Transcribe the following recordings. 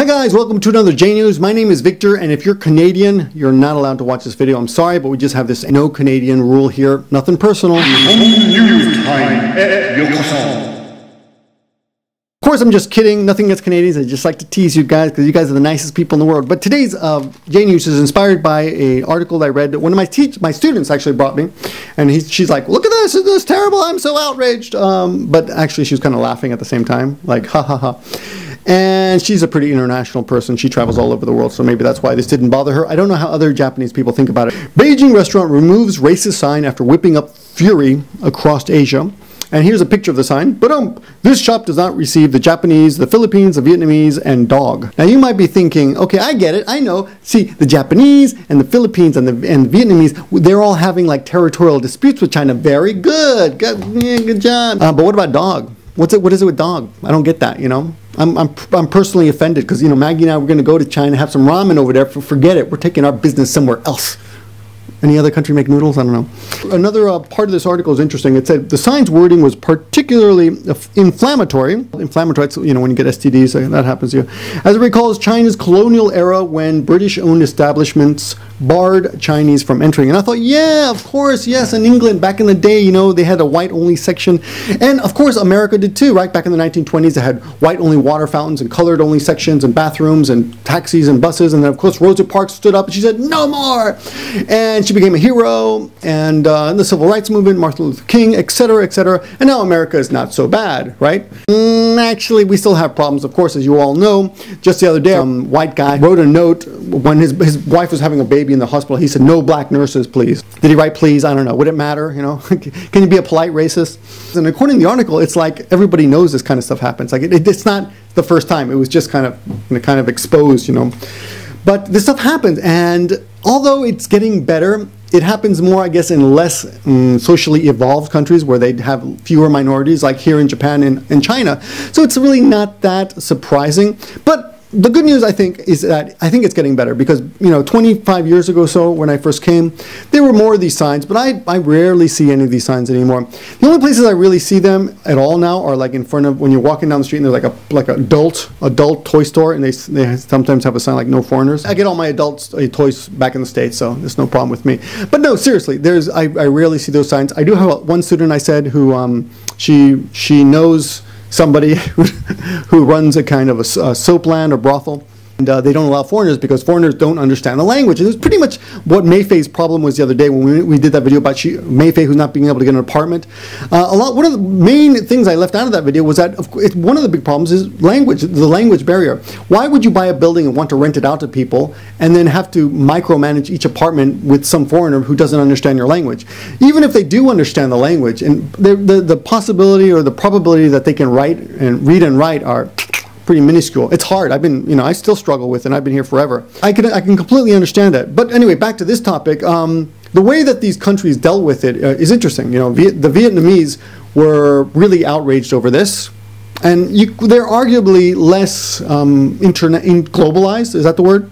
Hi guys, welcome to another J News. My name is Victor, and if you're Canadian, you're not allowed to watch this video. I'm sorry, but we just have this no Canadian rule here. Nothing personal. Of course, I'm just kidding. Nothing against Canadians. I just like to tease you guys because you guys are the nicest people in the world. But today's uh, J News is inspired by an article that I read that one of my teach my students actually brought me, and he, she's like, "Look at this! Isn't this terrible? I'm so outraged." Um, but actually, she was kind of laughing at the same time, like, "Ha ha ha." And she's a pretty international person. She travels all over the world, so maybe that's why this didn't bother her. I don't know how other Japanese people think about it. Beijing restaurant removes racist sign after whipping up fury across Asia. And here's a picture of the sign. But um, this shop does not receive the Japanese, the Philippines, the Vietnamese, and dog. Now you might be thinking, okay, I get it. I know. See, the Japanese and the Philippines and the and the Vietnamese, they're all having like territorial disputes with China. Very good. Good, good job. Uh, but what about dog? What's it? What is it with dog? I don't get that. You know, I'm I'm, I'm personally offended because you know Maggie and I were going to go to China have some ramen over there. Forget it. We're taking our business somewhere else. Any other country make noodles? I don't know. Another uh, part of this article is interesting. It said the sign's wording was particularly inflammatory. Inflammatory, you know, when you get STDs, that happens to you. As it recalls China's colonial era when British-owned establishments barred Chinese from entering. And I thought, yeah, of course, yes, in England back in the day, you know, they had a white-only section. And of course, America did too, right? Back in the 1920s, they had white-only water fountains and colored-only sections and bathrooms and taxis and buses. And then, of course, Rosa Parks stood up and she said, no more! And she became a hero, and uh, in the civil rights movement, Martin Luther King, etc., etc. And now America is not so bad, right? Mm, actually, we still have problems, of course, as you all know. Just the other day, a um, white guy wrote a note when his, his wife was having a baby in the hospital. He said, no black nurses, please. Did he write please? I don't know. Would it matter, you know? Can you be a polite racist? And according to the article, it's like everybody knows this kind of stuff happens. Like it, it, it's not the first time. It was just kind of, you know, kind of exposed, you know. But this stuff happens, and although it's getting better, it happens more, I guess, in less um, socially evolved countries where they have fewer minorities, like here in Japan and, and China. So it's really not that surprising. But the good news, I think, is that I think it's getting better because, you know, 25 years ago so when I first came, there were more of these signs, but I, I rarely see any of these signs anymore. The only places I really see them at all now are like in front of, when you're walking down the street and there's like a like an adult, adult toy store and they, they sometimes have a sign like no foreigners. I get all my adult uh, toys back in the States, so there's no problem with me. But no, seriously, there's I, I rarely see those signs. I do have one student I said who, um, she, she knows somebody who runs a kind of a, a soapland or brothel and uh, they don't allow foreigners because foreigners don't understand the language. And it was pretty much what Mayfei's problem was the other day when we, we did that video about she, Mayfei who's not being able to get an apartment. Uh, a lot. One of the main things I left out of that video was that it, one of the big problems is language, the language barrier. Why would you buy a building and want to rent it out to people and then have to micromanage each apartment with some foreigner who doesn't understand your language? Even if they do understand the language, and the, the, the possibility or the probability that they can write and read and write are pretty minuscule. It's hard. I've been, you know, I still struggle with, it, and I've been here forever. I can, I can completely understand that. But anyway, back to this topic. Um, the way that these countries dealt with it uh, is interesting. You know, Viet the Vietnamese were really outraged over this. And you, they're arguably less um, internet, in globalized, is that the word?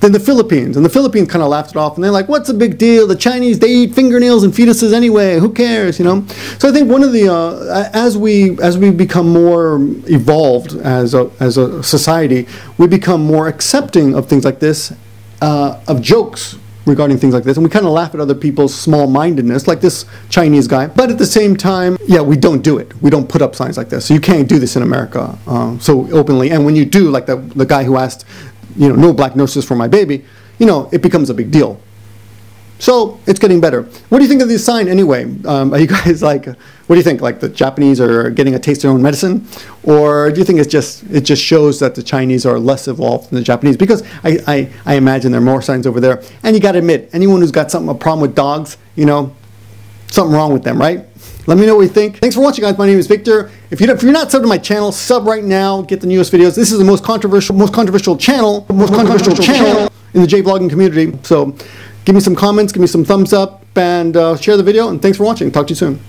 Than the Philippines. And the Philippines kind of laughed it off, and they're like, "What's the big deal? The Chinese they eat fingernails and fetuses anyway. Who cares?" You know. So I think one of the uh, as we as we become more evolved as a as a society, we become more accepting of things like this, uh, of jokes regarding things like this, and we kind of laugh at other people's small-mindedness, like this Chinese guy. But at the same time, yeah, we don't do it. We don't put up signs like this. So you can't do this in America uh, so openly. And when you do, like the the guy who asked you know, no black nurses for my baby, you know, it becomes a big deal. So it's getting better. What do you think of this sign anyway? Um, are you guys like, what do you think? Like the Japanese are getting a taste of their own medicine, or do you think it's just it just shows that the Chinese are less evolved than the Japanese? Because I I, I imagine there are more signs over there. And you got to admit, anyone who's got something a problem with dogs, you know, something wrong with them, right? Let me know what you think. Thanks for watching, guys. My name is Victor. If, you if you're not subbed to my channel, sub right now. Get the newest videos. This is the most controversial, most controversial channel, most controversial channel in the J-vlogging community. So give me some comments, give me some thumbs up, and uh, share the video. And thanks for watching. Talk to you soon.